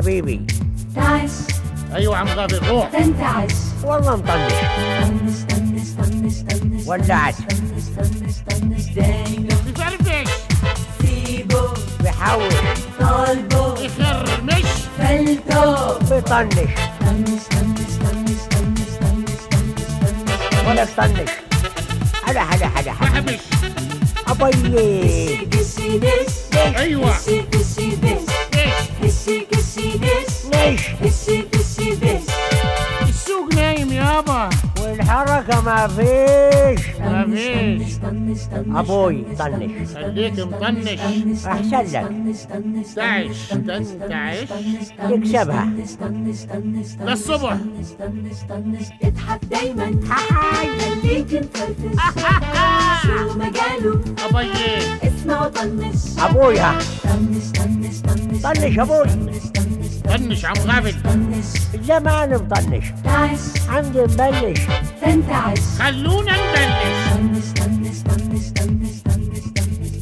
حبيبي تعش أيوه عم غافر روح تنتعش والله مطنش طنش طنش طنش طنش ولعت. طنش طنش طنش دايما بفرفش سيبه بحاول طالبه بخرمش فلتو بطنش طنش طنش طنش طنش طنش طنش طنش ولا طنش هلا هلا هلا هلا كسي نش أيوه والحركة ما فيش ما فيش طنش طنش أبوي طنش خليك مطنش أحسن لك تعش تنتعش تكسبها للصبح اضحك دايما خليك مفرفش شو مجاله ابيي اسمع وطنش أبويا طنش طنش طنش طنش أبوي طنش عم غافل. طنش زمان مطنش. تعش عندي مبلش. تنتعش. خلونا نبلش. طنش طنش طنش طنش طنش طنش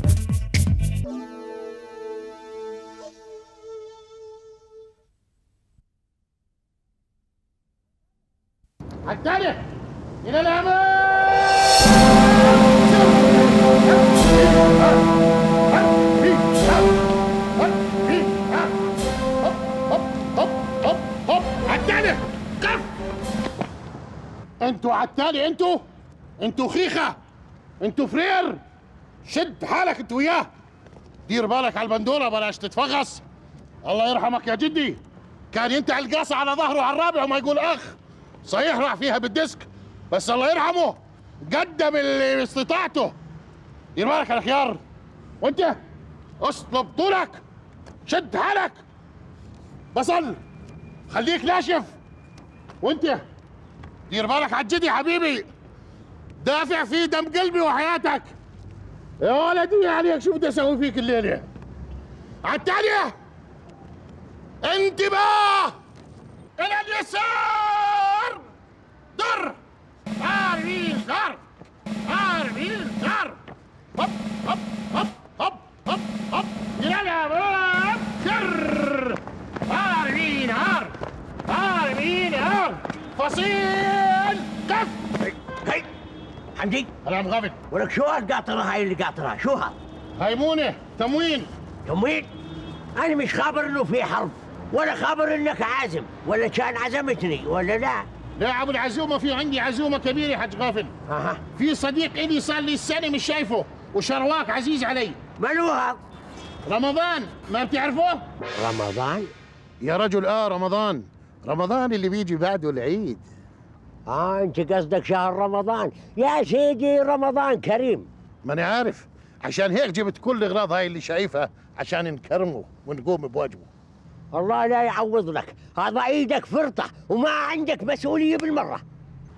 الثالث إلى أنتوا عالتالي أنتوا أنتوا خيخة أنتوا فرافير. شد حالك انت وياه. دير بالك على البندورة بلاش تتفغص. الله يرحمك يا جدي. كان ينتع القاصة على ظهره على الرابع وما يقول أخ. صحيح راح فيها بال disc بس الله يرحمه. قدم اللي باستطاعته دير بالك على الخيار. وانت اصلب طولك. شد حالك. بصل خليك ناشف. وانت؟ دير بالك على الجدي حبيبي. دافع فيه دم قلبي وحياتك. يا ولدي عليك شو بدي أسوي فيك الليلة على التالية انتباه! إلى اليسار! در! فصيل! كف! هي حمدي. أنا مغفل ولك شو هالقاطرة هاي اللي قاطرها شو ها هيمونة. تموين. تموين؟ أنا مش خابر إنه في حرب ولا خابر إنك عازم ولا كان عزمتني ولا لا. لا ابو العزومة في عندي عزومة كبيرة يا حاج غافل. أها. في صديق إلي صار لي السنة مش شايفه وشرواك عزيز علي. منو هذا رمضان. ما بتعرفه رمضان؟ يا رجل آه رمضان. رمضان اللي بيجي بعده العيد. آه أنت قصدك شهر رمضان. يا سيدي رمضان كريم. ما أنا عارف. عشان هيك جبت كل الأغراض هاي اللي شايفها عشان نكرمه ونقوم بواجبه. الله لا يعوض لك. هذا إيدك فرطة وما عندك مسؤولية بالمرة.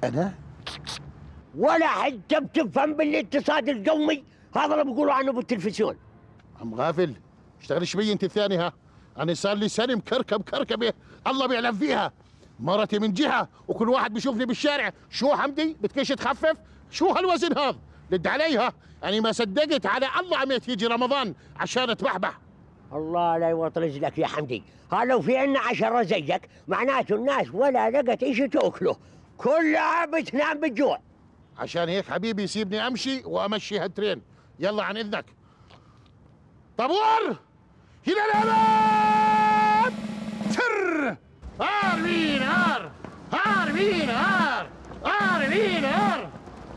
أنا؟ ولا حتى بتفهم بالاقتصاد القومي. هذا اللي بيقولوا عنه بالتلفزيون. عم غافل. اشتغلش بي انت الثاني ها. أنا صار لي سنة مكركب كركبة الله بيعلم فيها. مرتي من جهة وكل واحد بيشوفني بالشارع. شو حمدي؟ بدكش تخفف؟ شو هالوزن هذا؟ لد عليها. أنا ما صدقت على الله عميت يجي رمضان عشان اتبحبح الله لا يوط رزقك يا حمدي. ها لو في عنا عشرة زيك معناته الناس ولا لقت إيش تأكله. كلها بتنام بالجوع. عشان هيك حبيبي سيبني أمشي وأمشي هالترين. يلا عن إذنك. طابور! إلى الامام هار هارفين هار ار هار ار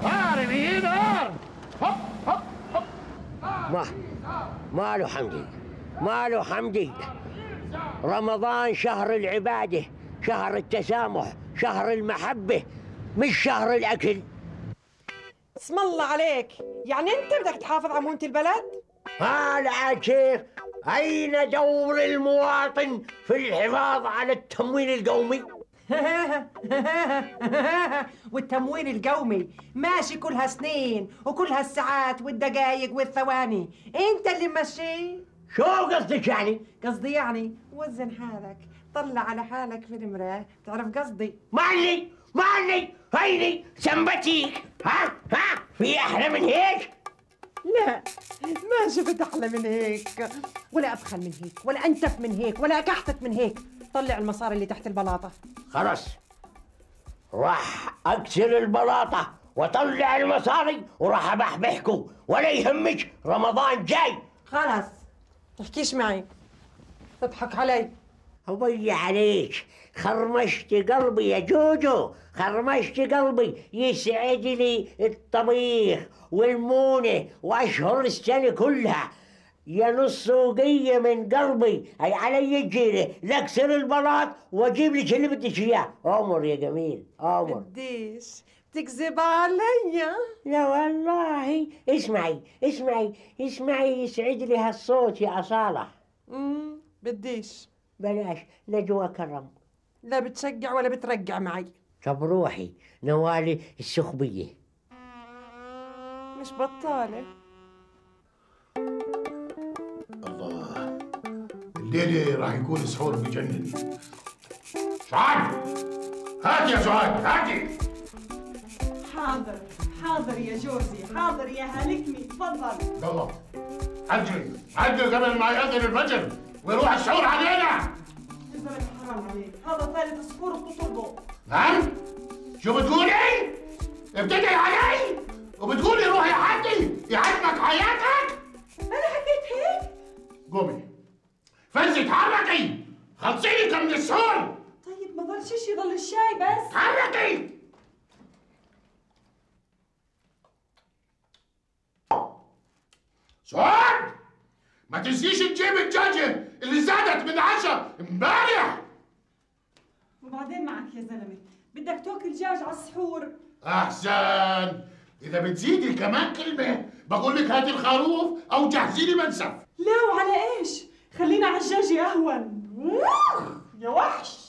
هار مين هار ار هوب هوب ما ما له حمدي ما له حمدي رمضان شهر العباده شهر التسامح شهر المحبه مش شهر الاكل اسم الله عليك يعني انت بدك تحافظ على مونه البلد هذا عاد شيخ أين دور المواطن في الحفاظ على التموين القومي؟ والتموين القومي ماشي كل هالسنين وكل هالساعات والدقايق والثواني أنت اللي ماشي شو قصدك يعني؟ قصدي يعني وزن حالك طلع على حالك في المراية تعرف قصدي معني معني هيني سنبتيك ها ها في أحلى من هيك؟ لا ما شفت أحلى من هيك. ولا أبخل من هيك ولا أنتف من هيك ولا أكحتت من هيك. طلع المصاري اللي تحت البلاطة. خلاص. راح أكسر البلاطة وأطلع المصاري وراح ابحبحكوا ولا يهمك رمضان جاي. خلاص تحكيش معي. تضحك علي. أبي عليك. خرمشت قلبي يا جوجو خرمشت قلبي. يسعد لي الطبيخ والمونة وأشهر السنة كلها. يا نص وقية من قلبي أي علي الجيرة. لأكسر البلاط وأجيب لك اللي بدك إياه. أمر يا جميل أمر بديش تكذب عليا لا والله. اسمعي اسمعي اسمعي يسعد لي هالصوت يا أصالة. امم بديش. بلاش نجوى كرم. لا بتشجع ولا بترجع معي. طب روحي نوالي السخبية مش بطالة. الله. الليلة راح يكون سحور بجنن. سعاد! هات يا سعاد هاتي حاضر حاضر يا جوزي حاضر يا هالكمي تفضل. يلا عجل عجل قبل ما يأذن الفجر ويروح السحور علينا. يا زلمة حرام عليك هذا ثالث سحور بتطلبه نعم. شو بتقولي؟ ابتدي علي. وبتقولي روحي حدي يعجبك حياتك؟ أنا حكيت هيك؟ قومي. فزي تحركي خلصي لي من السحور طيب ما ضل شيء ضل الشاي بس تحركي سعاد ما تنسيش تجيب الدجاجة اللي زادت من عشا امبارح وبعدين معك يا زلمة بدك تاكل دجاج على السحور. أحسن. إذا بتزيدي كمان كلمة بقول لك هاتي الخروف أو جهزي لي منسف. لا وعلى إيش؟ خلينا على الدجاج أهون. يا وحش.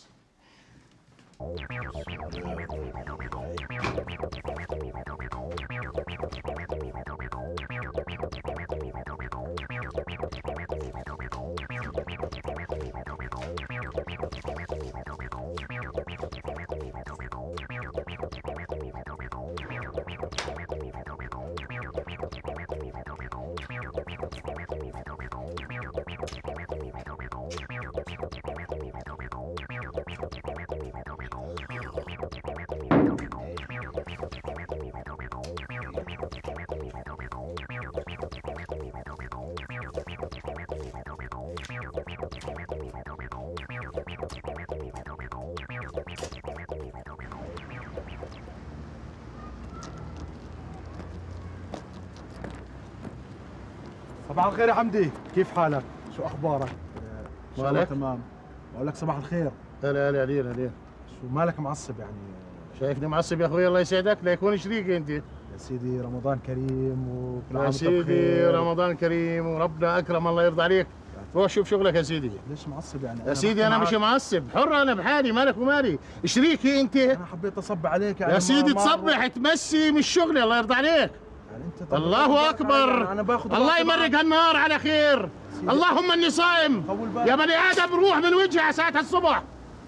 صباح الخير يا حمدي. كيف حالك؟ شو أخبارك؟ مالك؟ تمام. بقول لك صباح الخير. هلا هلا هلين هلين شو مالك معصب يعني؟ شايفني معصب يا أخوي؟ الله يسعدك. ليكون شريكي أنت. يا سيدي رمضان كريم وكل عام يا سيدي. رمضان كريم وربنا أكرم الله يرضى عليك. روح شوف شغلك يا سيدي. ليش معصب يعني؟ يا سيدي أنا مش. معصب. حر أنا بحالي مالك ومالي. شريكي أنت. أنا حبيت أصب عليك يعني يا سيدي تصبح تمسي من الشغل الله يرضى عليك. يعني الله أكبر. باخذ الله. يمرق هالنهار على خير. سيدي. اللهم اني صايم. يا بني آدم روح من وجهي على ساعة الصبح.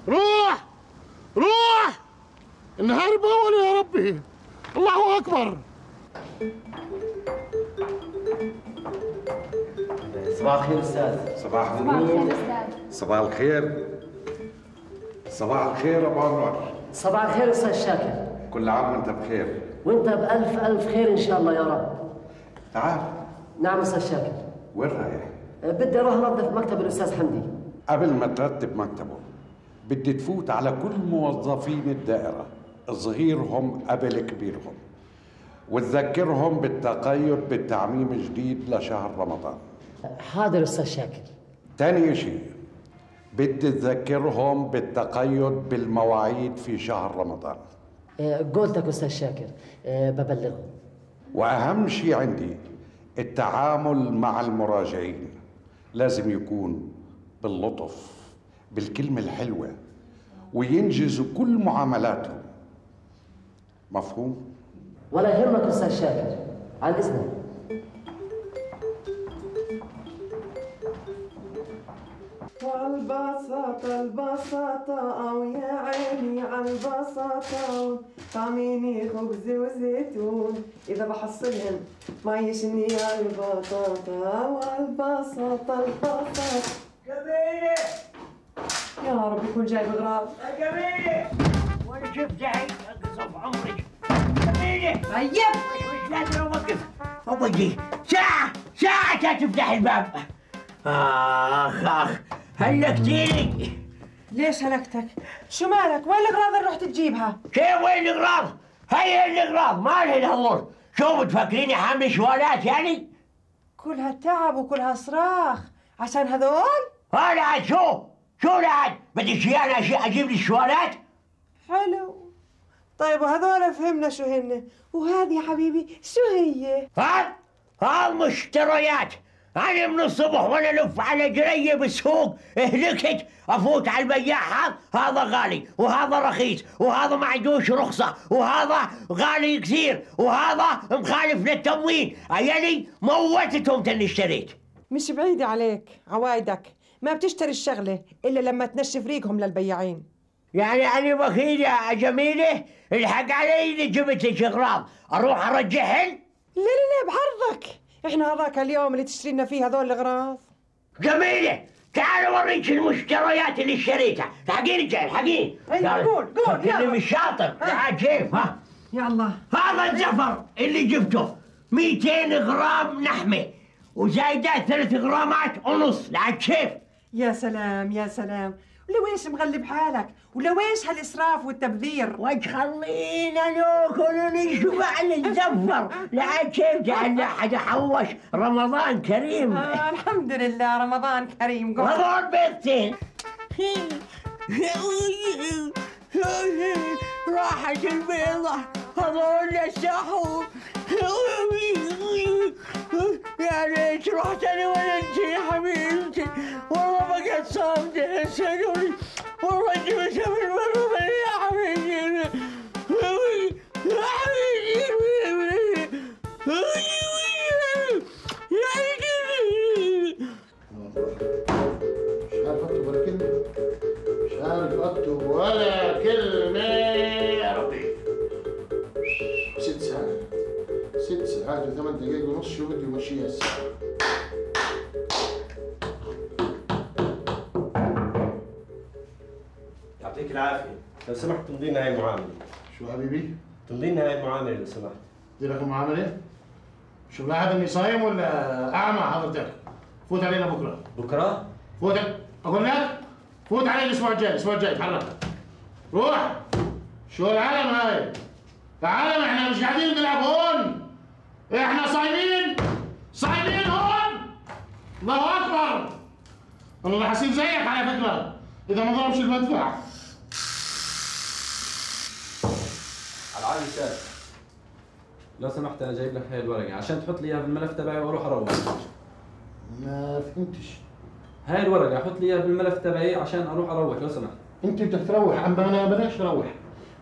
روح. روح. النهار بول يا ربي. الله أكبر. صباح الخير أستاذ. صباح النور صباح الخير. صباح الخير أبو أنور. صباح الخير أستاذ شاكر. كل عام وانت بخير. وانت بألف ألف خير إن شاء الله يا رب. تعال. نعم أستاذ شاكر. وين رايح؟ أه، بدي أروح أنظف مكتب الأستاذ حمدي. قبل ما ترتب مكتبه بدي تفوت على كل موظفين الدائرة صغيرهم قبل كبيرهم وتذكرهم بالتقيد بالتعميم الجديد لشهر رمضان. حاضر أستاذ شاكر. تاني شيء بدي تذكرهم بالتقيد بالمواعيد في شهر رمضان. قولتك أستاذ شاكر أه، ببلغهم وأهم شيء عندي التعامل مع المراجعين لازم يكون باللطف بالكلمة الحلوة وينجزوا كل معاملاتهم. مفهوم؟ ولا يهمك أستاذ شاكر عن إذنك. والبساطة البساطة أو يا عيني عالبساطة طعميني خبز وزيتون إذا بحصلهن ما يشني البطاطا والبساطة البساطة يا رب يكون جايب غراض يا جميلة وأنا شفت عين اقصف عمرك جميلة طيب مش قادر اوقف اوقف ساعة ساعة تفتح الباب اخ اخ هلكتيني ليش هلكتك؟ شو مالك؟ وين الأغراض اللي رحت تجيبها؟ كيف وين الأغراض؟ هي الأغراض ما لي دور شو بتفكريني حامل شوالات يعني؟ كلها تعب وكلها صراخ عشان هذول؟ هلا عاد شو؟ شو لعد؟ بدك أنا أجيب لي الشوالات؟ حلو طيب وهذول فهمنا شو هن وهذه يا حبيبي شو هي؟ هاد هاد مشتريات أنا من الصبح وأنا الف على جرية بالسوق هلكت افوت على البياع هذا هذا غالي وهذا رخيص وهذا ما عندوش رخصة وهذا غالي كثير وهذا مخالف للتموين عيالي موتتهم تاني اشتريت. مش بعيدة عليك عوايدك. ما بتشتري الشغلة إلا لما تنشف ريقهم للبياعين. يعني أنا بخيل يا جميلة الحق علي اللي جبت لك اغراض أروح أرجعهن؟ لا لا لا بعرضك إحنا هذاك اليوم اللي تشتري لنا فيه هذول الأغراض. جميلة. تعال اوريك المشتريات اللي اشتريتها. الحقيني أي، تعال. قول، قول، فكرني يلا. مش شاطر تعال كيف ها. يا الله هذا الزفر اللي جبته. 200 غرام لحمة وزايدة ثلاث غرامات ونص. لعد كيف يا سلام يا سلام. ولويش مغلب حالك ولويش هالإسراف والتبذير؟ وش خلينا ناكل ونشبع نتزفر لعد كيف تعال حد حوش رمضان كريم. آه الحمد لله رمضان كريم. قول هذول بيتين. راحت البيضة هذول السحور يا ريت رحت أنا وانت يا حبيبتي والله بقيت صامتة سالوني والله انت مسافر مرة يا سمحت تمضي لنا هاي المعاملة شو حبيبي؟ تمضي لنا هاي المعاملة لو سمحت. بدي لك معاملة؟ شو لاحظ اني صايم ولا أعمى حضرتك؟ فوت علينا بكرة. بكرة؟ فوت. أقول لك؟ فوت علي الأسبوع الجاي الأسبوع الجاي تحرك. روح. شو العالم هاي؟ العالم إحنا مش قاعدين نلعب هون. إحنا صايمين. صايمين هون. الله أكبر. أنا راح اصير زيك على فكرة. إذا ما ضربش المدفع. أستاذ لو سمحت أنا جايب لك هاي الورقه عشان تحط لي اياها بالملف تبعي وأروح أروح. ما فهمتش. هاي الورقة حط لي إياها بالملف تبعي عشان أروح أروح لو سمحت. أنت بدك تروح أما أنا بداش تروح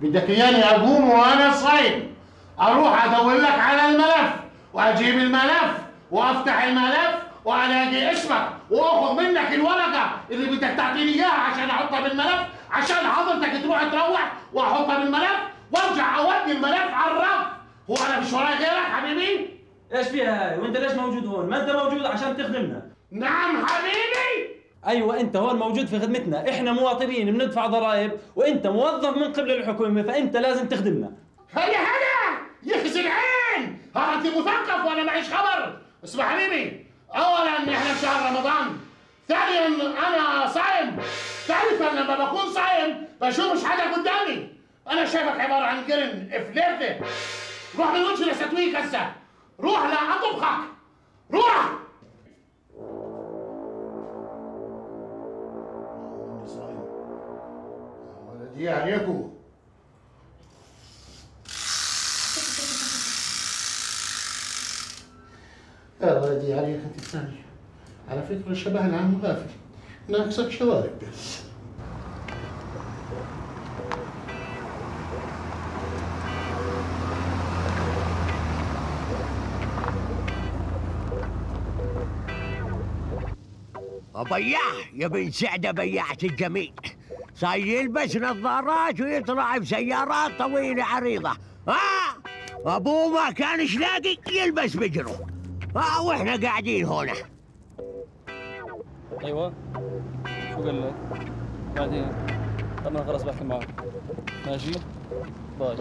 بدك إياني أقوم وأنا صايم. أروح أدور لك على الملف وأجيب الملف وأفتح الملف وألاقي اسمك وأخذ منك الورقة اللي بدك تعطيني إياها عشان أحطها بالملف عشان حضرتك تروح تروح وأحطها بالملف وارجع اودي الملف على الرف. هو أنا مش وراي غيرك حبيبي؟ إيش فيها هاي؟ وانت ليش موجود هون؟ ما انت موجود عشان تخدمنا. نعم حبيبي. أيوه انت هون موجود في خدمتنا. إحنا مواطنين بندفع ضرائب وانت موظف من قبل الحكومة فانت لازم تخدمنا. هلا هلا يخزي العين! ها انت مثقف وأنا معيش خبر؟ اسمع حبيبي. اولا إحنا في شهر رمضان. ثانيا أنا صايم. ثالثا لما بكون صايم بشوفش حاجة قدامي. أنا شايفك عبارة عن قرن فليرته روح من وجهي لستويك هسه. روح لا أطبخك. روح. ولدي عليكم يا ولدي عليك انت الثاني على فكرة شبهنا عن مغافل ناقصك شوارب بس. بياع يا بن سعده بياعة الجميل صار يلبس نظارات ويطلع بسيارات طويلة عريضة. ها؟ أبوه ما كانش لاقي يلبس بجره ها وإحنا قاعدين هنا. أيوه. شو قال لك؟ بعدين طب أنا خلاص بحكي معك ماشي؟ باي.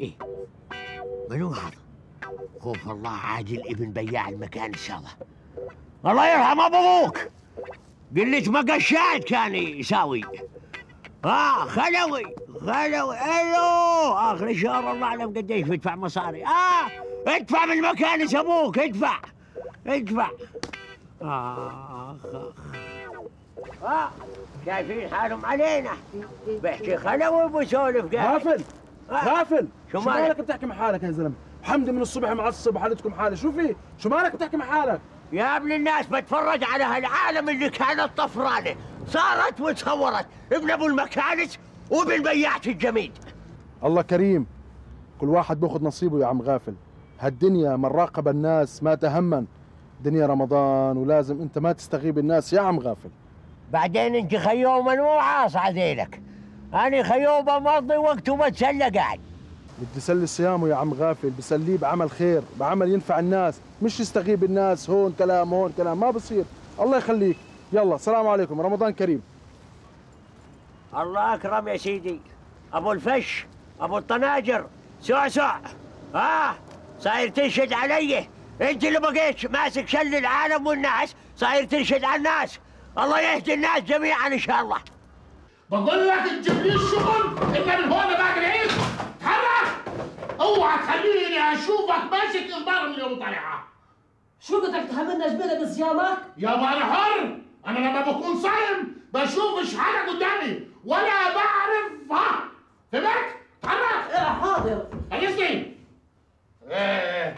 إيه. منو هذا؟ خوف الله عادل ابن بياع المكان إن شاء الله يرحم أبوك. قلت مقشات كان يساوي. آه خلوي خلوي. ألو آخر الشهر الله اعلم قديش بدفع مصاري. آه ادفع من مكانس أبوك ادفع ادفع. آخ آخ. آه شايفين حالهم علينا. بحكي خلوي وبسولف قاعد غافل غافل. شو شو مالك؟ بتحكي مع حالك يا زلمة؟ حمدي من الصبح معصب حالتكم حالة. شو في؟ شو مالك بتحكي مع حالك يا ابن الناس بتفرج على هالعالم اللي كانت طفرانه صارت وتصورت. ابن أبو المكانس وابن بياعة الجميد الله كريم. كل واحد بياخذ نصيبه يا عم غافل. هالدنيا من راقب الناس ما تهمن. دنيا رمضان ولازم انت ما تستغيب الناس يا عم غافل. بعدين انت خيوم مو عاص عليك. أنا خيوم بمضي وقت وبتسلى قاعد. بدي يسلي صيامه يا عم غافل بسليه بعمل خير بعمل ينفع الناس مش يستغيب الناس هون كلام هون كلام ما بصير. الله يخليك. يلا السلام عليكم رمضان كريم. الله أكرم يا سيدي. أبو الفش أبو الطناجر. سعسع آه صاير تنشد علي. أنت اللي بقيت ماسك شل العالم والناس صاير تنشد على الناس. الله يهدي الناس جميعا إن شاء الله. بقول لك تجيب لي الشغل إلا من هون العيد تحرك اوعى تخليني أشوفك ماسك انبار من يوم طالعه شو بدك تهملنا جبالة بصيامك؟ يابا أنا حر! أنا لما بكون صايم بشوفش حاجة قدامي ولا بعرفها. فهمت؟ تحرك! حاضر. خلصني إيه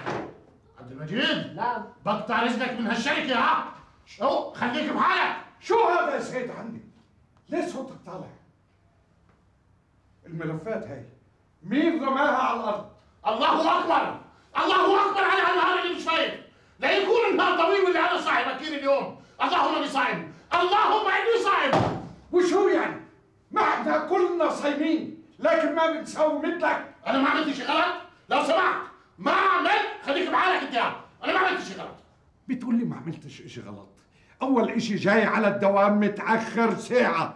عبد المجيد. نعم. بقطع رزقك من هالشركة ها؟ شو؟ خليك بحالك. شو هذا يا سيد عندي؟ ليه صوتك طالع؟ الملفات هاي. مين رماها على الأرض؟ الله أكبر. الله أكبر على هالنهار اللي مش فايت لا يكون النهار طويل واللي أنا صايم أكيد اليوم. اللهم صايم اللهم اني صايم وشو يعني؟ ما إحنا كلنا صايمين لكن ما بنسوي مثلك. أنا ما عملت شيء غلط؟ لو سمحت. ما عملت؟ خليك بحالك أنت أنا ما عملت شيء غلط. بتقول لي ما عملتش اشي غلط. أول إشي جاي على الدوام متأخر ساعة.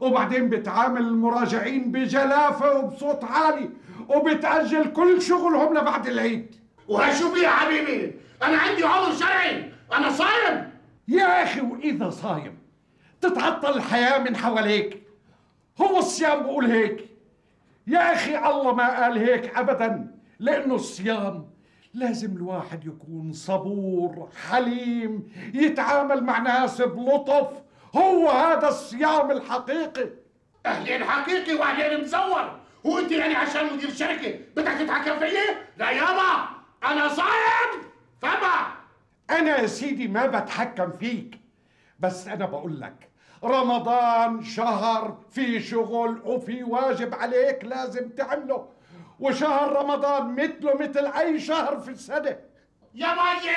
وبعدين بتعامل المراجعين بجلافة وبصوت عالي. وبتأجل كل شغلهم لبعد العيد. وهشوف يا حبيبي. أنا عندي عذر شرعي. أنا صايم. يا أخي وإذا صايم تتعطل الحياة من حواليك. هو الصيام بقول هيك. يا أخي الله ما قال هيك ابدا لأنه الصيام لازم الواحد يكون صبور حليم يتعامل مع ناس بلطف. هو هذا الصيام الحقيقي. أهلين حقيقي وأهلين مزور. هو انت يعني عشان مدير شركة بدك تتحكم فيي لا يابا أنا صايم فما أنا يا سيدي ما بتحكم فيك. بس أنا بقول لك رمضان شهر في شغل وفي واجب عليك لازم تعمله. وشهر رمضان مثله مثل أي شهر في السنة. يا بيي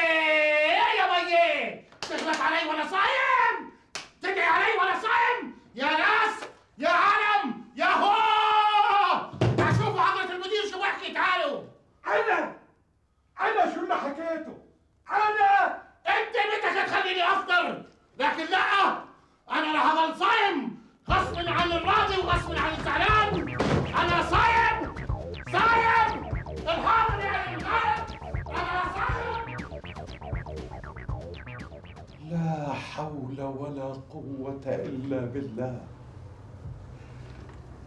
يا بيي تغلط علي وأنا صايم. تدعي علي وأنا صايم. يا ناس يا عالم يا هو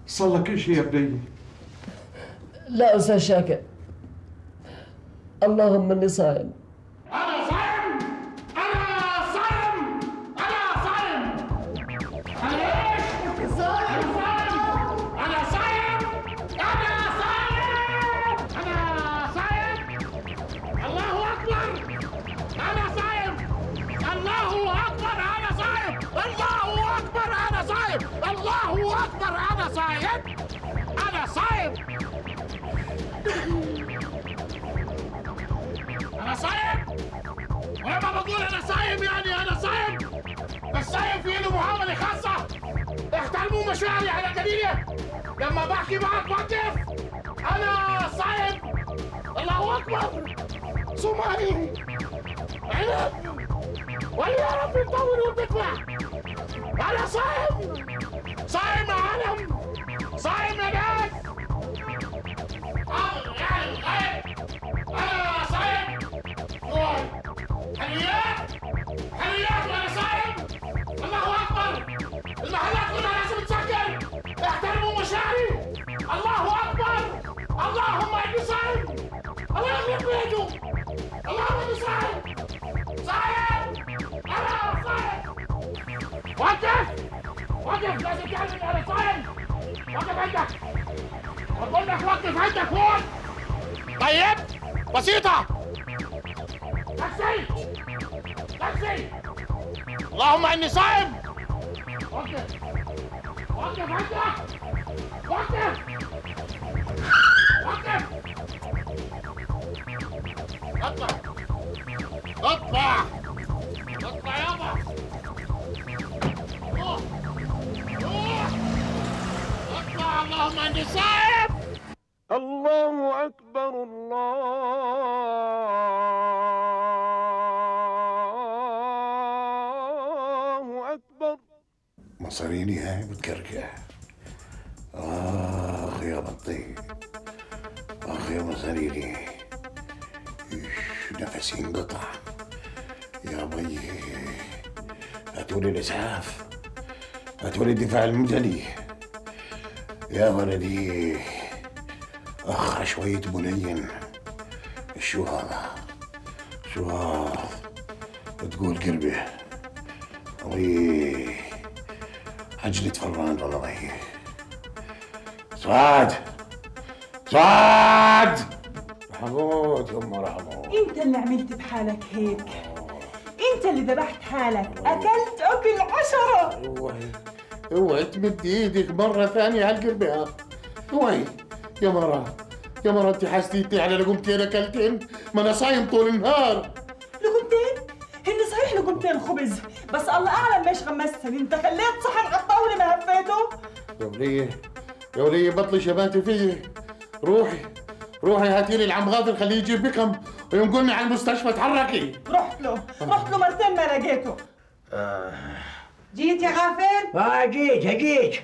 صار لك إشي يا بني لا أستاذ شاكر. اللهم إني صايم صايم أنا صايم أنا صايم ولما بقول أنا صايم يعني أنا صايم بس صايم في له معاملة خاصة. احترموا مشاعري على قليلة. لما بحكي معك وقف أنا صايم الله أكبر. صومالي عنب ولا يا رب تطول وتدفع أنا صايم صايم عالم صايم يا صايم أنا صايم. أوه. حلويات حلويات وأنا صايم. الله أكبر. المحلات كلها لازم تسكر احترموا مشاعري. الله أكبر. اللهم إني صايم. الله يخلق بيته اللهم إني صايم. صايم. أنا صايم. وقف. وقف. لازم تعرف أنا صايم. وقف عندك بقول لك وقف عندك فوق طيب بسيطة. تاكسي. تاكسي. اللهم إني صايم وقف وقف عندك وقف وقف أطلع. أطلع. اللهم اني صايم الله أكبر الله أكبر. مصاريني هاي بتكركع آخ يا بطي. آخ يا مصاريني إيش نفسي انقطع. يا بي. هاتولي الإسعاف. هاتولي الدفاع المدني يا ولدي أخ شوية بنين. شو هذا؟ شو هذا؟ تقول قربي. وي عجلة فران والله وي سعاد سعاد حمود يما رحمود أنت اللي عملت بحالك هيك. أنت اللي ذبحت حالك. اكلت اكل عشرة اوعي اوعي تمد إيدك مرة ثانية على القربة. اوعي يا مرة. يا مرة أنت حسيتي على لقمتين أكلتين؟ ما أنا صايم طول النهار. لقمتين؟ هن صحيح لقمتين خبز. بس الله أعلم ليش غمستني. أنت خليت صحن على الطاولة ما هفيته؟ يا ولية يا ولية بطلي شباتي فيي. روحي. روحي هاتي لي العم غادر خليه يجيب بكم. وينقلني على المستشفى تحركي. رحت له. رحت له مرتين ما لقيته. جيت يا غافل؟ آه جيت جيت.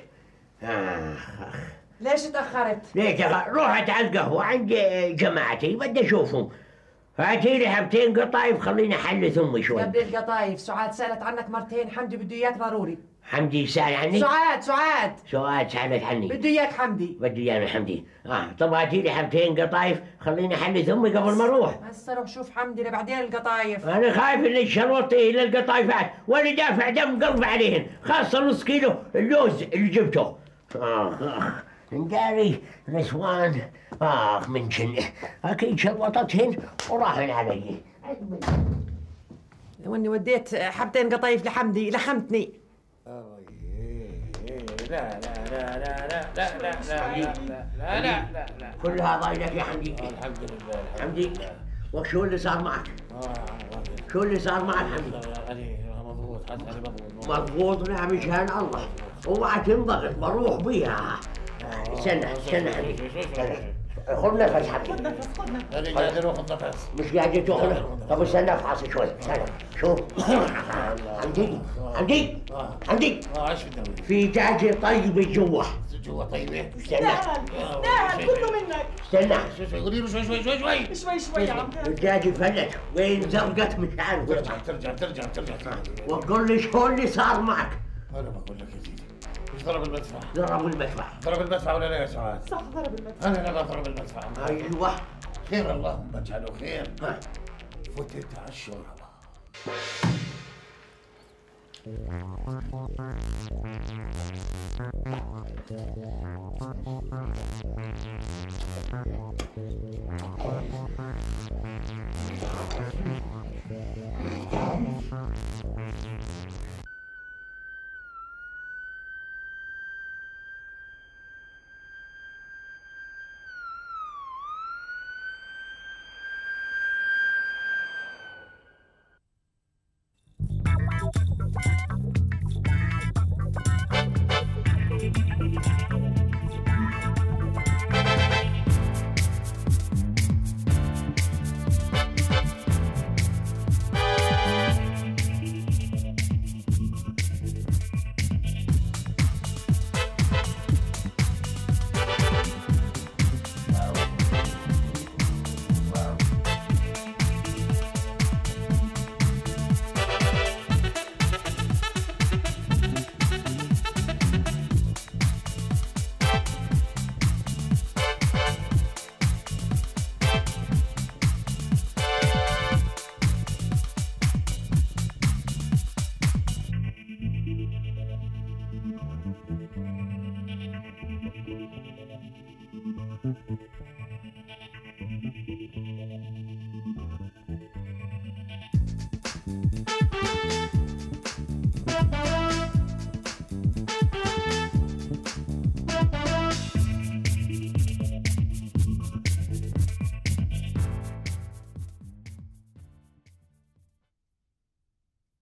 آه. ليش تأخرت؟ ليش أخ- رحت على القهوة عند جماعتي بدي أشوفهم. هاتي لي حبتين قطايف خليني أحل ثمي شوي. قبل القطايف سعاد سألت عنك مرتين حمدي بده إياك ضروري. حمدي سأل عني؟ سعاد سعاد. سؤال سألت عني. بده إياك حمدي. بده إياني حمدي. آه طب هاتي لي حبتين قطايف خليني أحل ثمي قبل ما أروح. هسه روح شوف حمدي لبعدين القطايف. أنا خايف إن شروطي إلى القطايفات وأنا دافع دم قلب عليهن خاصة نص كيلو اللوز اللي جبته. آخ آخ نداري نسوان آخ من شنه أكيد شروطتهن وراحن علي واني وديت حبتين قطايف لحمدي لخمتني لا لا لا لا لا لا لا لا لا لا لا لا كل هذا لك يا حمدي الحمد لله حمدي وشو اللي صار معك؟ شو اللي صار معك حمدي؟ مضغوط مضغوط مضغوط نعم مشان الله اوعى تنضغط بروح بيها آه، استنى استنى حبيبي استنى. خذ نفس حبيبي نفس مش قاعد تاخذ طب استنى افحص شوي استنى شوف آه إيش بتسوي؟ في دجاجة طيبة جوا جوا طيبه استنى ناهل كله منك استنى شوي شوي قولي له شوي شوي شوي شوي شوي شوي يا عم الدجاجة فلت وين زرقت مش عارف وين. ترجع ترجع ترجع ترجع وقول لي شو اللي صار معك أنا بقول لك ضرب المدفع. ضرب المدفع. ضرب المدفع ولا لا يا سعاد؟ صح ضرب المدفع. أنا لا بضرب المدفع. أيوه. خير اللهم اجعله خير. ها. فتت على الشوربه